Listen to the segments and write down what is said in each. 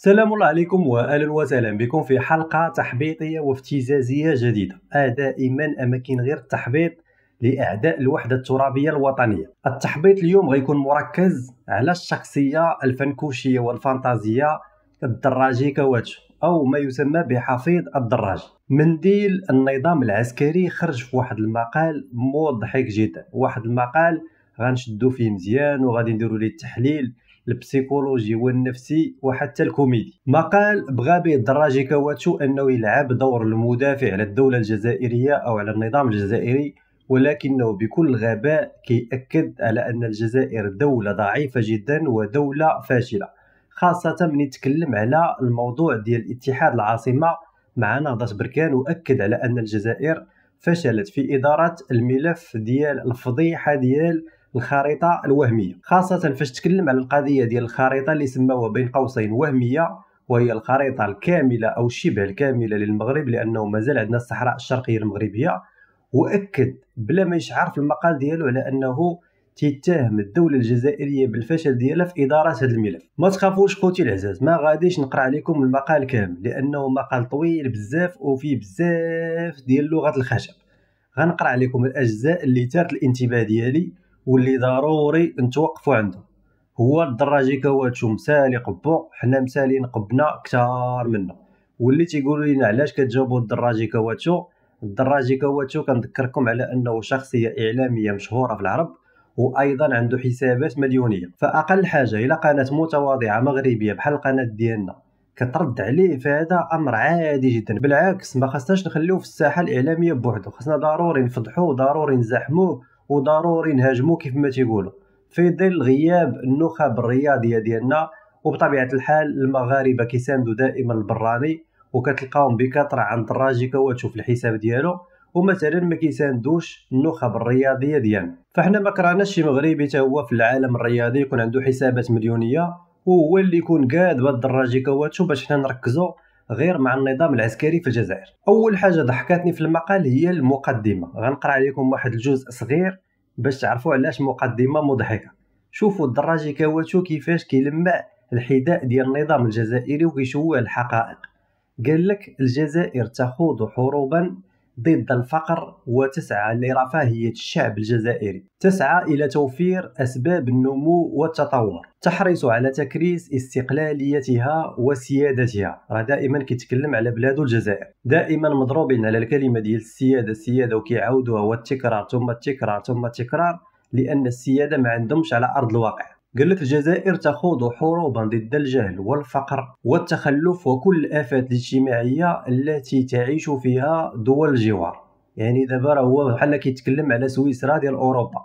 السلام الله عليكم واهلا وسهلا بكم في حلقة تحبيطية وافتزازية جديدة. دائما أماكن غير التحبيط لإعداء الوحدة الترابية الوطنية. التحبيط اليوم غيكون مركز على الشخصية الفنكوشية والفانتازية الدراجي كواتشو أو ما يسمى بحفيظ الدراج. منديل النظام العسكري خرج في واحد المقال مضحك جدا. واحد المقال غنشدو فيه مزيان وغادي نديرو ليه التحليل. البسيكولوجي والنفسي وحتى الكوميدي. مقال بغى به الدراجي كواتشو أنه يلعب دور المدافع على الدولة الجزائرية أو على النظام الجزائري ولكنه بكل غباء كيأكد على أن الجزائر دولة ضعيفة جدا ودولة فاشلة خاصة منين تكلم على الموضوع ديال اتحاد العاصمة. مع نهضة بركان وأكد على أن الجزائر فشلت في إدارة الملف ديال الفضيحة ديال الخريطة الوهمية خاصة فاش تكلم على القضية ديال الخريطة اللي سموها بين قوسين وهمية وهي الخريطة الكاملة أو شبه الكاملة للمغرب لأنه مازال عندنا الصحراء الشرقية المغربية. وأكد بلا ما يشعر في المقال ديالو على أنه تتهم الدولة الجزائرية بالفشل ديالها في إدارة هذا الملف. ما تخافوش خوتي العزاز ما غاديش نقرأ عليكم المقال كامل لأنه مقال طويل بزاف وفيه بزاف ديال لغة الخشب. غنقرأ عليكم الأجزاء اللي تارت الانتباه ديالي. واللي ضروري نتوقفوا عنده هو الدراجي كواتشو مسالي قبو حنا مسالين قبنا كثار منه واللي تيقولوا لنا علاش كتجاوبوا الدراجي كواتشو الدراجي كواتشو كنذكركم على أنه شخصية إعلامية مشهورة في العرب وأيضا عنده حسابات مليونية. فأقل حاجة إلى قناة متواضعة مغربية بحال القناه ديالنا كترد عليه فهذا أمر عادي جدا. بالعكس ما خصناش نخليوه في الساحة الإعلامية بوحدو خصنا ضروري نفضحوه ضروري نزاحموه وضروري نهاجمو كيف ما تيقولوا. في ظل غياب النخب الرياضية ديالنا وبطبيعة الحال المغاربة كيساندوا دائما البراني وكتلقاهم بكثرة عند الدراجي كواتشو في الحساب ديالو ومثلا ما كيساندوش النخب الرياضية ديالنا. فحنا ما كرهناش شي مغربي حتى هو في العالم الرياضي يكون عنده حسابات مليونيه وهو اللي يكون قاد بهاد الدراجي كواتشو باش حنا نركزوا غير مع النظام العسكري في الجزائر. أول حاجة ضحكاتني في المقال هي المقدمة. غنقرأ عليكم واحد الجزء صغير باش تعرفوا علاش مقدمة مضحكة. شوفوا الدراجي كواتشو كيفاش كيلمع الحذاء ديال النظام الجزائري وكيشوه الحقائق. قال لك الجزائر تخوض حروبا ضد الفقر وتسعى لرفاهية الشعب الجزائري. تسعى إلى توفير أسباب النمو والتطور. تحرص على تكريس استقلاليتها وسيادتها. راه دائما كيتكلم على بلاد الجزائر. دائما مضروبين على الكلمة ديال السيادة. السيادة وكيعاودوها والتكرار ثم التكرار ثم التكرار لأن السيادة ما عندهمش على أرض الواقع. قال لك الجزائر تخوض حروبا ضد الجهل والفقر والتخلف وكل الآفات الاجتماعية التي تعيش فيها دول الجوار. يعني دابا راه هو بحال كيتكلم على سويسرا ديال أوروبا.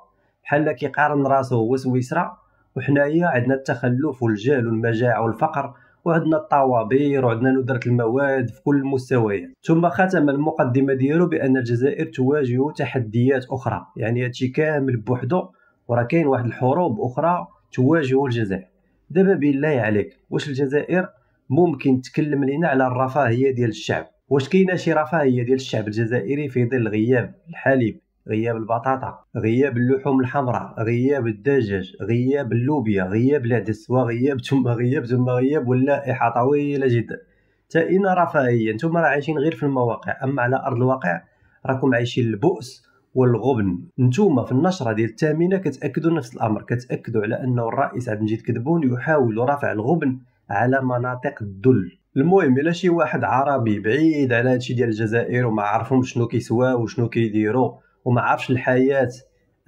بحال كيقارن راسو هو سويسرا وحنايا عندنا التخلف والجهل والمجاعة والفقر وعندنا الطوابير وعندنا ندرة المواد في كل المستويات. ثم ختم المقدمة ديالو بأن الجزائر تواجه تحديات أخرى. يعني هادشي كامل بوحدو وراه كاين واحد الحروب أخرى تواجه الجزائر. دابا بالله عليك واش الجزائر ممكن تكلم لنا على الرفاهية ديال الشعب؟ واش كاينة شي رفاهية ديال الشعب الجزائري في ظل غياب الحليب غياب البطاطا غياب اللحوم الحمراء غياب الدجاج غياب اللوبيا غياب العدس وغياب ثم غياب ثم غياب واللائحة طويلة جدا. تا اين رفاهية نتوما راه عايشين غير في المواقع أما على أرض الواقع راكم عايشين البؤس والغبن. نتوما في النشرة ديال الثامنه كتأكدوا نفس الأمر كتأكدوا على انه الرئيس عبد المجيد كدبون يحاول رفع الغبن على مناطق الذل. المهم إلا شي واحد عربي بعيد على هادشي ديال الجزائر وما عارفهم شنو كيسواو وشنو كيديروا وما عارفش الحياة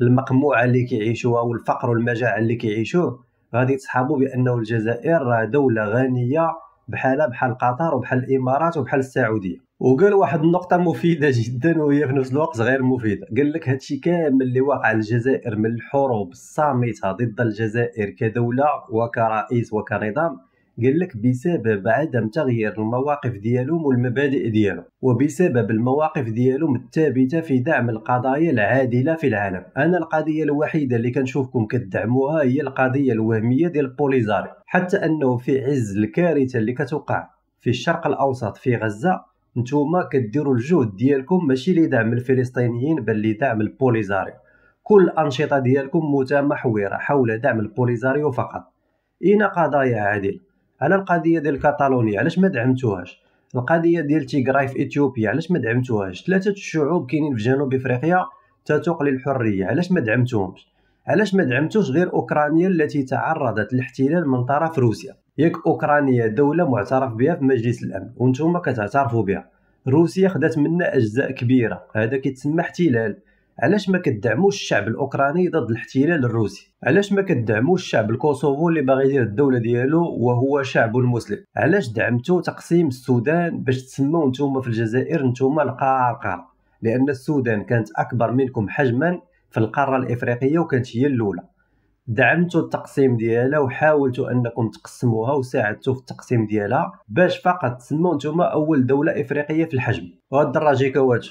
المقموعة اللي كيعيشوها والفقر والمجاعة اللي كيعيشوه غادي تصحابوا بأنه الجزائر راه دولة غنية بحالها بحال قطر وبحال الإمارات وبحال السعودية. وقال واحد النقطة مفيدة جدا وهي في نفس الوقت غير مفيدة. قال لك هادشي كامل اللي واقع الجزائر من الحروب الصامتة ضد الجزائر كدولة وكرئيس وكنظام قال لك بسبب عدم تغيير المواقف ديالهم والمبادئ ديالهم وبسبب المواقف ديالهم الثابتة في دعم القضايا العادلة في العالم. أنا القضية الوحيدة اللي كنشوفكم كتدعموها هي القضية الوهمية ديال بوليزاري حتى أنه في عز الكارثة اللي كتوقع في الشرق الأوسط في غزة نتوما كديروا الجهد ديالكم ماشي لدعم الفلسطينيين بل لدعم البوليزاريو كل الانشطه ديالكم متمحورة حول دعم البوليزاريو فقط. اين قضايا عادله على القضية ديال كاتالونيا علاش ما دعمتوهاش؟ القضية ديال تيغراي في إثيوبيا علاش ما دعمتوهاش؟ ثلاثة الشعوب كاينين في جنوب إفريقيا تتوق للحرية علاش ما دعمتوهمش علاش ما دعمتوش غير أوكرانيا التي تعرضت للاحتلال من طرف روسيا؟ ياك أوكرانيا دولة معترف بها في مجلس الأمن وأنتم كتعترفوا بها. روسيا خدات منا أجزاء كبيرة هذا كيتسمى احتلال. علاش ما كدعموش الشعب الأوكراني ضد الاحتلال الروسي؟ علاش ما كدعموش الشعب الكوسوفو اللي باغي يدير الدولة ديالو وهو شعب مسلم؟ علاش دعمتوا تقسيم السودان باش تسموا نتوما في الجزائر نتوما القارقره لأن السودان كانت أكبر منكم حجما في القارة الإفريقية وكانت هي الأولى. دعمتوا التقسيم ديالها وحاولتوا أنكم تقسموها وساعدتوا في التقسيم ديالها باش فقط تسموا نتوما أول دولة إفريقية في الحجم. وهاد الدراجي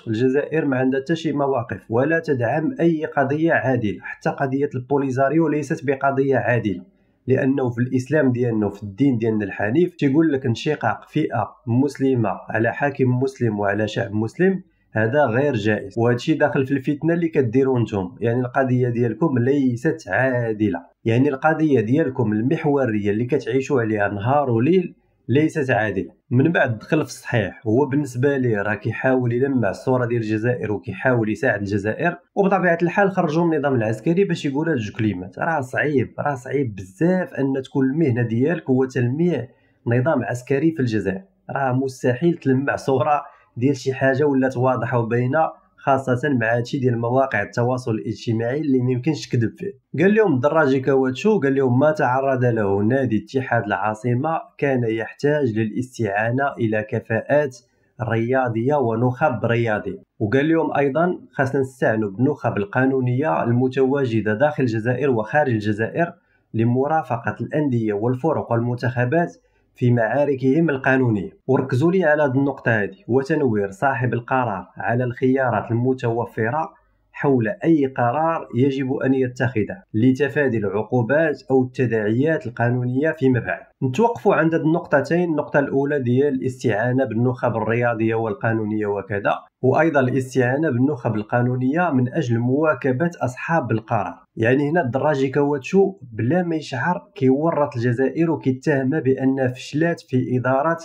الجزائر ما عندها حتى شي مواقف ولا تدعم أي قضية عادلة. حتى قضية البوليزاريو ليست بقضية عادلة. لأنه في الإسلام ديالنا وفي الدين ديالنا الحنيف تيقول لك انشقاق فئة مسلمة على حاكم مسلم وعلى شعب مسلم هذا غير جائز. وهذا الشيء داخل في الفتنة اللي كديروا نتوما يعني القضية ديالكم ليست عادلة. يعني القضية ديالكم المحورية اللي كتعيشوا عليها نهار وليل ليست عادلة. من بعد دخل في الصحيح. هو بالنسبة ليه راه كيحاول يلمع الصورة ديال الجزائر وكيحاول يساعد الجزائر. وبطبيعة الحال خرجوا النظام العسكري باش يقول هاد جوج كلمات. راه صعيب. راه صعيب بزاف أن تكون المهنة ديالك هو تلميع نظام عسكري في الجزائر. راه مستحيل تلمع صورة ديال شي حاجة ولات واضحة وباينة خاصة مع هادشي ديال مواقع التواصل الاجتماعي اللي ميمكنش تكذب فيه. قال لهم الدراجي كواتشو قال لهم ما تعرض له نادي اتحاد العاصمة كان يحتاج للاستعانة إلى كفاءات رياضية ونخب رياضية وقال لهم أيضا خاصنا نستعنوا بالنخب القانونية المتواجدة داخل الجزائر وخارج الجزائر لمرافقة الأندية والفرق والمنتخبات في معاركهم القانونية وركزوا لي على هذه النقطة هذه. وتنوير صاحب القرار على الخيارات المتوفرة حول أي قرار يجب أن يتخذه لتفادي العقوبات أو التداعيات القانونية فيما بعد. نتوقفوا عند النقطتين. النقطة الأولى ديال الاستعانة بالنخب الرياضية والقانونية وكذا وأيضا الاستعانة بالنخب القانونية من أجل مواكبة أصحاب القرار. يعني هنا الدراجي كواتشو بلا ما يشعر كيورط الجزائر وكيتهمها بأنها فشلات في إدارة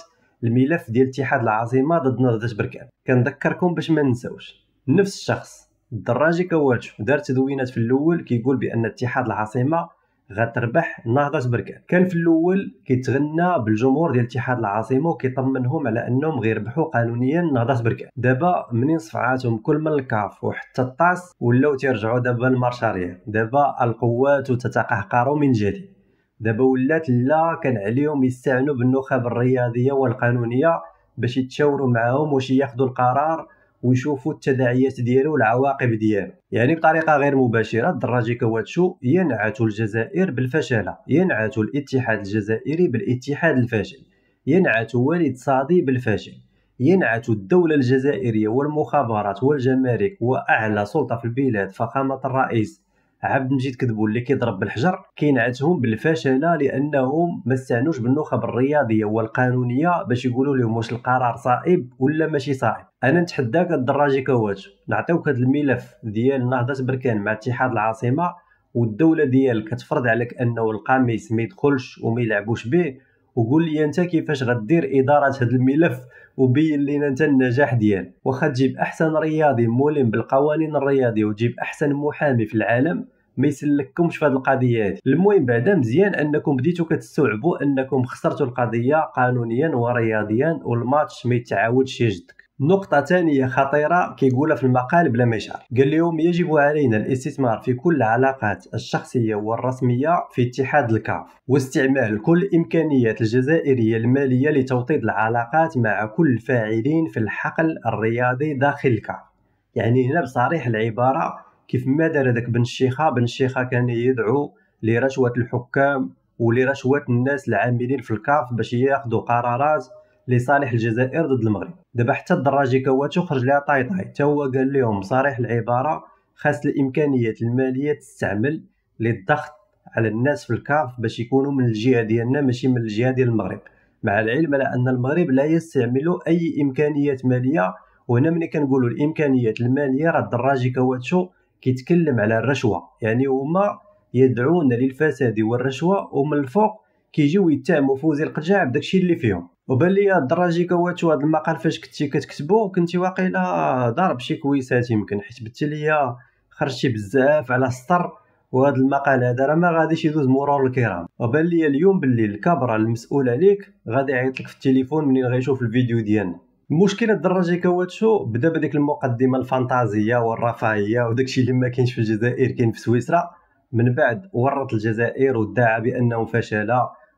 الملف ديال اتحاد العاصمة ضد نهضة بركان. كنذكركم باش ما ننساوش نفس الشخص الدراجي كواتشو دار تدوينات في الأول كيقول بأن اتحاد العاصمة غتربح نهضة بركان. كان في الأول كيتغنى بالجمهور ديال اتحاد العاصمة وكيطمنهم على أنهم غيربحوا قانونيا نهضة بركان. دابا منين صفعاتهم؟ كل من الكاف وحتى الطاس ولاو تيرجعوا دابا ال marche arrière دابا القوات تتقهقر من جديد. دابا ولات لا كان عليهم يستعنوا بالنخب الرياضية والقانونية باش يتشاوروا معاهم واش ياخذوا القرار ويشوفوا التداعيات ديالو والعواقب ديالو. يعني بطريقة غير مباشرة الدراجي كواتشو ينعت الجزائر بالفشل ينعت الاتحاد الجزائري بالاتحاد الفاشل ينعت وليد صادي بالفاشل ينعت الدولة الجزائرية والمخابرات والجمارك وأعلى سلطة في البلاد فخامة الرئيس عبد المجيد كذبوا اللي كيضرب بالحجر كينعتهم بالفشله لأنهم ما استعنوش بالنخب الرياضية والقانونية باش يقولوا لهم واش القرار صائب ولا ماشي صائب. أنا نتحداك الدراجي كواتش نعطيوك هذا الملف ديال نهضة بركان مع اتحاد العاصمة والدولة ديالك كتفرض عليك أنه القميص ما يدخلش وما يلعبوش به وقول لي أنت كيفاش غدير إدارة هذا الملف وبين لينا أنت النجاح ديالك. واخا تجيب أحسن رياضي مولم بالقوانين الرياضية وتجيب أحسن محامي في العالم ما يسلككمش في هذه القضية هذه المهم بعدا مزيان أنكم بديتوا كتستوعبوا أنكم خسرتوا القضية قانونيا ورياضيا والماتش ما يتعاودش يجدك. نقطة ثانية خطيرة كيقولها في المقال بلا ما يشعر. قال لهم يجب علينا الاستثمار في كل العلاقات الشخصية والرسمية في اتحاد الكاف واستعمال كل الإمكانيات الجزائرية المالية لتوطيد العلاقات مع كل الفاعلين في الحقل الرياضي داخل الكاف يعني هنا بصريح العبارة كيف ما دار هذاك بن الشيخة؟ بن الشيخة كان يدعو لرشوة الحكام ولرشوة الناس العاملين في الكاف باش ياخذوا قرارات لصالح الجزائر ضد المغرب. دابا حتى الدراجي كواتشو خرج لها طاي طاي. حتى هو قال لهم صريح العبارة خاص الإمكانيات المالية تستعمل للضغط على الناس في الكاف باش يكونوا من الجهة ديالنا ماشي من الجهة ديال المغرب. مع العلم على أن المغرب لا يستعمل أي إمكانيات مالية وهنا ملي كنقولوا الإمكانيات المالية راه الدراجي كواتشو كيتكلم على الرشوة. يعني هما يدعون للفساد والرشوة ومن الفوق كيجيو يتهموا فوزي القجاع بداكشي اللي فيهم. وبان ليا الدراجي كواتشو هذا المقال فاش كنتي كتكتبو كنتي واقيلا ضارب شي كويسات يمكن حيت بنت ليا خرجتي بزاف على السطر وهذا المقال هذا راه ما غاديش يدوز مرور الكرام. وبان ليا اليوم باللي الكابرا المسؤول عليك غادي يعيط لك في التليفون منين غيشوف الفيديو ديالنا. المشكلة الدراجي كواتشو بدا بديك المقدمة الفانتازية والرفاهية وداكشي اللي ما كاينش في الجزائر كاين في سويسرا. من بعد ورط الجزائر وادعى بانهم فشل.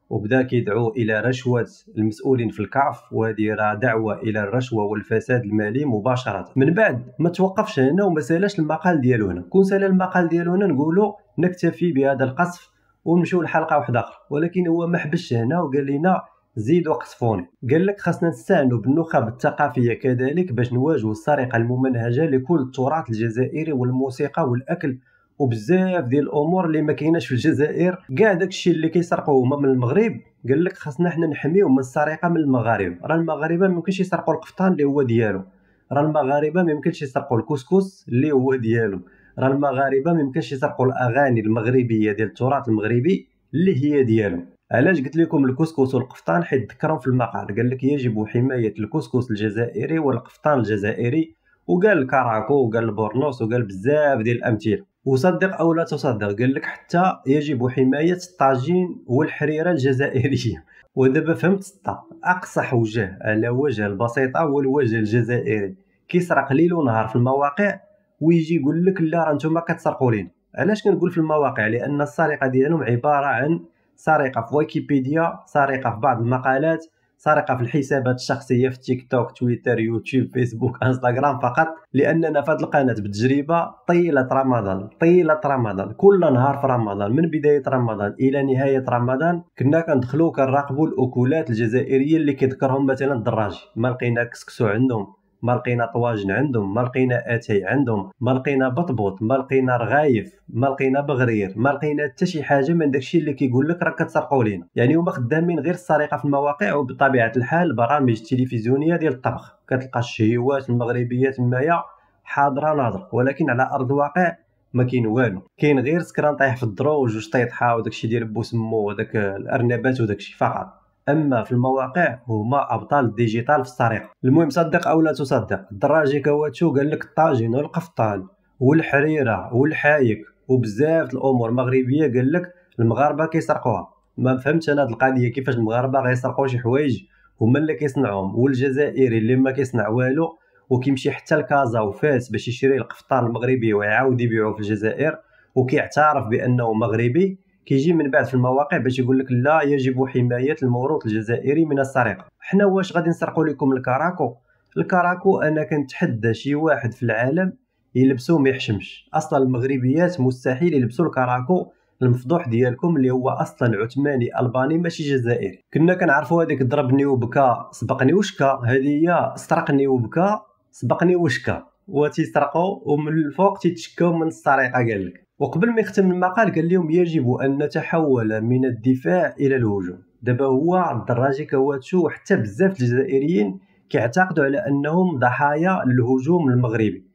وبدا كيدعو إلى رشوة المسؤولين في الكعف وهذه راه دعوة إلى الرشوة والفساد المالي مباشرة. من بعد ما توقفش هنا وما سالاش المقال ديالو هنا. كون سأل المقال ديالو هنا نقولوا نكتفي بهذا القصف ونمشيو لحلقة واحدة أخرى. ولكن هو ما حبش هنا وقال لنا زيدوا قصفوني قال لك خاصنا نستعنوا بالنخب الثقافية كذلك باش نواجهوا السرقة الممنهجة لكل التراث الجزائري والموسيقى والأكل وبزاف ديال الأمور اللي ما كايناش في الجزائر. كاع داكشي اللي كيسرقوه هما من المغرب قال لك خاصنا حنا نحميو من السرقة من المغاربة. راه المغاربة ما يمكنش يسرقوا القفطان اللي هو ديالو. راه المغاربة ما يمكنش يسرقوا الكسكس اللي هو ديالو. راه المغاربة ما يمكنش يسرقوا الأغاني المغربية ديال التراث المغربي اللي هي ديالو. علاش قلت لكم الكسكس والقفطان حيت ذكرهم في المقال قال لك يجب حماية الكسكس الجزائري والقفطان الجزائري. وقال الكراكو وقال البورنوس وقال بزاف ديال الأمثلة. وصدق أو لا تصدق قال لك حتى يجب حماية الطاجين والحريرة الجزائرية. ودابا فهمت الطا اقصح وجه على وجه البسيطة هو الوجه الجزائري. كيسرق ليل ونهار في المواقع ويجي يقول لك لا راه نتوما كتسرقوا لينا. علاش كنقول في المواقع؟ لأن السرقة ديالهم عبارة عن سرقة في ويكيبيديا سرقة في بعض المقالات سرقة في الحسابات الشخصية في تيك توك تويتر يوتيوب فيسبوك انستغرام فقط لأننا في هذه القناة بتجربه طيلة رمضان طيلة رمضان كل نهار في رمضان من بداية رمضان إلى نهاية رمضان كنا كندخلو كنراقبوا الأكلات الجزائرية اللي كيذكرهم مثلا الدراجي. ما لقينا كسكسو عندهم. ما لقينا طواجن عندهم ما لقينا أتاي عندهم ما لقينا بطبوط ما لقينا رغايف ما لقينا بغرير ما لقينا حتى شي حاجة من داكشي اللي كيقول لك راك كتسرقوا لينا. يعني هما خدامين غير السرقة في المواقع وبطبيعة الحال البرامج التلفزيونيه ديال الطبخ. كتلقى الشهيوات المغربية تمايا حاضرة ناظره ولكن على أرض الواقع ما كاين والو. كاين غير سكران طايح في الدرو وجوج طيطحه وداكشي ديال بوسمو وداك الأرنبات وداكشي فقط. أما في المواقع هما أبطال ال digital في السرقه المهم صدق أو لا تصدق الدراجي كواتشو قال لك الطاجين والقفطان والحريرة والحايك وبزاف الأمور المغربيه قال لك المغاربة كيسرقوها. ما فهمتش أنا هاد القضية كيفاش المغاربة غيسرقوا شي حوايج هما اللي كيصنعوهم والجزائري اللي ما كيصنع والو وكيمشي حتى لكازا وفاس باش يشري القفطان المغربي ويعاود يبيعوه في الجزائر وكيعترف بأنه مغربي كيجي من بعد في المواقع باش يقول لك لا يجب حماية الموروث الجزائري من السرقة. حنا واش غادي نسرقوا لكم الكراكو؟ الكراكو أنا كنتحدى شي واحد في العالم يلبسو ما يحشمش. أصلا المغربيات مستحيل يلبسوا الكراكو المفضوح ديالكم اللي هو أصلا عثماني ألباني ماشي جزائري. كنا كنعرفوا هذيك ضربني وبكى سبقني وشكا. هذه هي سرقني وبكى سبقني وشكا. وتيسرقوا ومن الفوق تيتشكاو من السرقة قال لك. وقبل ما يختم المقال قال لهم يجب أن نتحول من الدفاع إلى الهجوم. دابا هو الدراجي كواتشو وحتى بزاف الجزائريين كيعتقدوا على أنهم ضحايا للهجوم المغربي.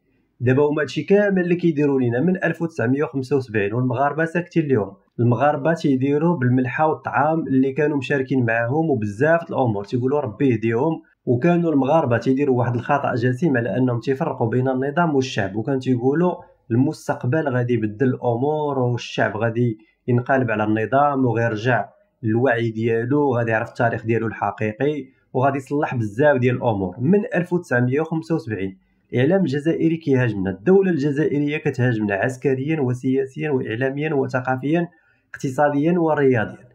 دابا هما هادشي كامل اللي كيديروا لينا من 1975 والمغاربة ساكتين اليوم المغاربة تيديروا بالملحة والطعام اللي كانوا مشاركين معاهم وبزاف الأمور. تيقولوا ربي يهديهم. وكانوا المغاربة تيديروا واحد الخطأ جسيم على أنهم تيفرقوا بين النظام والشعب. وكان تيقولوا المستقبل غادي يبدل الأمور والشعب غادي ينقلب على النظام وغيرجع الوعي ديالو غادي يعرف التاريخ ديالو الحقيقي وغادي يصلح بزاف ديال الأمور. من 1975 الاعلام الجزائري كيهاجمنا. الدولة الجزائرية كتهاجمنا عسكريا وسياسيا واعلاميا وثقافيا اقتصاديا ورياضيا.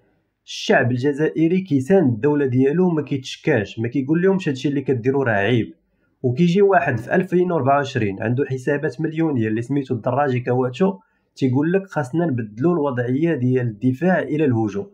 الشعب الجزائري كيساند الدولة ديالو ما كيتشكاش ما كيقول لهمش هادشي اللي كديروا راه عيب. وكيجي واحد في 2024 عنده حسابات مليونية اللي سميتو الدراجي كواتشو تيقول لك خاصنا نبدلوا الوضعية ديال الدفاع إلى الهجوم.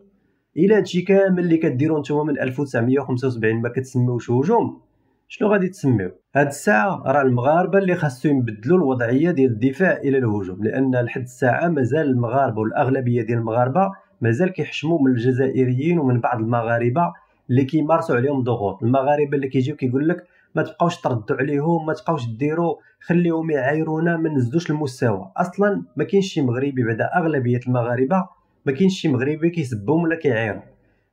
إلى هادشي كامل اللي كديروا نتوما من 1975 ما كتسميوش هجوم. شنو غادي تسميو؟ هاد الساعة راه المغاربة اللي خاصو يبدلوا الوضعية ديال الدفاع إلى الهجوم لأن لحد الساعة مازال المغاربة والأغلبية ديال المغاربة مازال كيحشموا من الجزائريين ومن بعض المغاربة اللي كيمارسوا عليهم ضغوط. المغاربة اللي كيجيو كيقول لك ما تبقاوش تردوا عليهم ما تبقاوش ديروا خليهم يعايرونا ما نزلوش المستوى. أصلا ما كاينش شي مغربي بعدا أغلبية المغاربة ما كاينش شي مغربي كيسبهم ولا كيعايرهم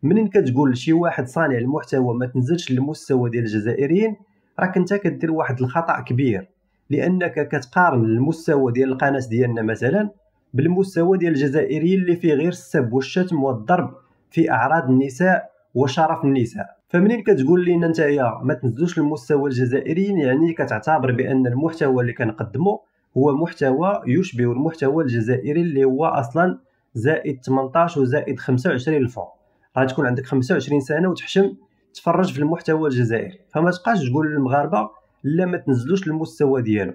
منين كتقول لشي واحد صانع المحتوى ما تنزلش للمستوى ديال الجزائريين راك انت كدير واحد الخطأ كبير. لأنك كتقارن المستوى ديال القناة ديالنا مثلا بالمستوى ديال الجزائريين اللي فيه غير السب والشتم والضرب في أعراض النساء وشرف النساء. فمنين كتقول لينا نتايا ما تنزلوش للمستوى الجزائريين يعني كتعتبر بأن المحتوى اللي كنقدمه هو محتوى يشبه المحتوى الجزائري اللي هو أصلا زائد 18 وزائد 25 الفوق غتكون عندك 25 سنة وتحشم تفرج في المحتوى الجزائري. فما تبقاش تقول للمغاربة لا ما تنزلوش للمستوى ديالو.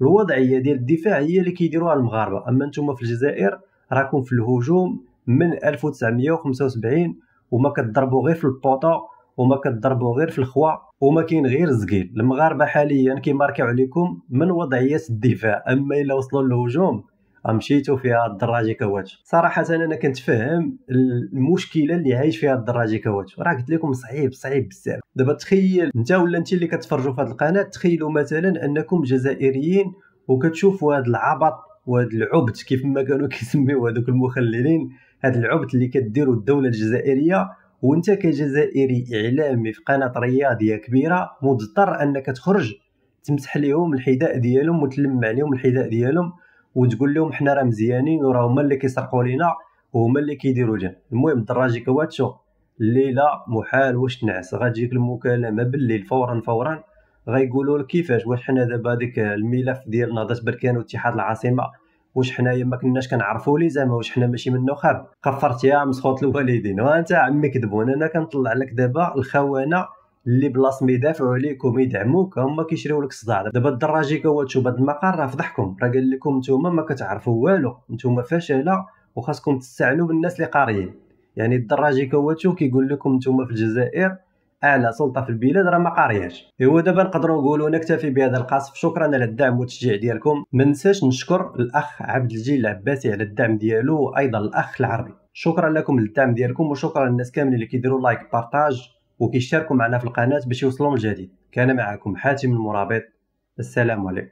الوضعية ديال الدفاع هي اللي كيديروها المغاربة. أما نتوما في الجزائر راكم في الهجوم من 1975 وما كتضربوا غير في البوطو وما كتضربوا غير في الخوا وما كاين غير الزقيل المغاربة حاليا كيماركيو عليكم من وضعية الدفاع أما إلا وصلوا للهجوم مشيتو فيها الدراجي كواتش. صراحة أنا كنتفهم المشكلة اللي عايش فيها الدراجي كواتش. راه قلت لكم صعيب صعيب بزاف. دابا تخيل أنت ولا أنت اللي كتفرجوا في هذه القناة تخيلوا مثلا أنكم جزائريين وكتشوفوا هذا العبط وهذا العبث كيف ما كانوا كيسميو هذوك المخللين هذا العبث اللي كديروا الدولة الجزائرية وانت كجزائري إعلامي في قناة رياضية كبيرة مضطر أنك تخرج تمسح لهم الحذاء ديالهم وتلم عليهم الحذاء ديالهم وتقول لهم حنا راه مزيانين وراه هما اللي كيسرقوا لينا وهما اللي كيديروا جن المهم الدراجي كواتشو الليلة محال واش تنعس؟ غتجيك المكالمة بالليل فورا فورا غيقولوا لك كيفاش واش حنا دابا هذيك الملف ديال نهضه بركان واتحاد العاصمة واش حنايا ما كناش كنعرفوا لي زعما واش حنا ماشي من النخب قفرت يا مسخوط الوالدين. وانت عمي كذبون. أنا كنطلع لك دابا الخونه اللي بلاص ما يدافعوا عليكم يدعموك. هما كيشريو لك الصداع. دابا الدراجي كواتشو بهذا المقال راه فضحكم. راه قال لكم نتوما ما كتعرفوا والو. نتوما فشلة وخاصكم تستعنوا بالناس اللي قاريين. يعني الدراجي كواتشو كيقول لكم نتوما في الجزائر أعلى سلطة في البلاد راه ما قارياش إيوا دابا نقدروا نقولوا نكتفي بهذا القصف. شكرا على الدعم والتشجيع ديالكم. ما ننساش نشكر الأخ عبد الجليل العباسي على الدعم ديالو وأيضا الأخ العربي. شكرا لكم للدعم ديالكم وشكرا للناس كاملين اللي كيديروا لايك بارطاج وكيشتركوا معنا في القناة باش يوصلهم الجديد كان معكم حاتم المرابط. السلام عليكم.